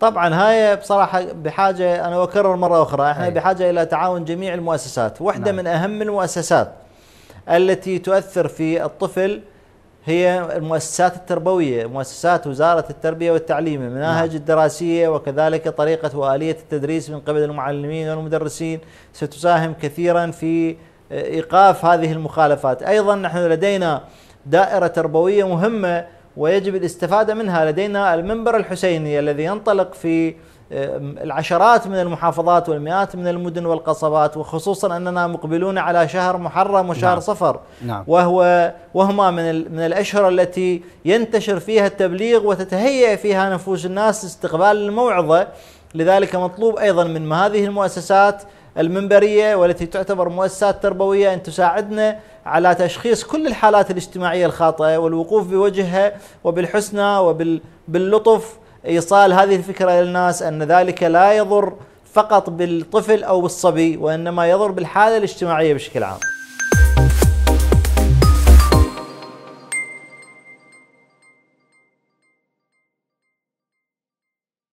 طبعا هاي بصراحة بحاجة أنا أكرر مرة أخرى إحنا أي. بحاجة إلى تعاون جميع المؤسسات واحدة نعم. من أهم المؤسسات التي تؤثر في الطفل هي المؤسسات التربوية مؤسسات وزارة التربية والتعليم المناهج نعم. الدراسية وكذلك طريقة وآلية التدريس من قبل المعلمين والمدرسين ستساهم كثيرا في إيقاف هذه المخالفات أيضا نحن لدينا دائرة تربوية مهمة ويجب الاستفادة منها لدينا المنبر الحسيني الذي ينطلق في آه، العشرات من المحافظات والمئات من المدن والقصبات وخصوصا أننا مقبلون على شهر محرم وشهر نعم. صفر نعم وهو وهما من من الأشهر التي ينتشر فيها التبليغ وتتهيأ فيها نفوس الناس استقبال الموعظة لذلك مطلوب أيضا من هذه المؤسسات المنبرية والتي تعتبر مؤسسات تربوية أن تساعدنا على تشخيص كل الحالات الاجتماعية الخاطئة والوقوف بوجهها وبالحسنى وباللطف إيصال هذه الفكرة للناس أن ذلك لا يضر فقط بالطفل أو بالصبي وإنما يضر بالحالة الاجتماعية بشكل عام.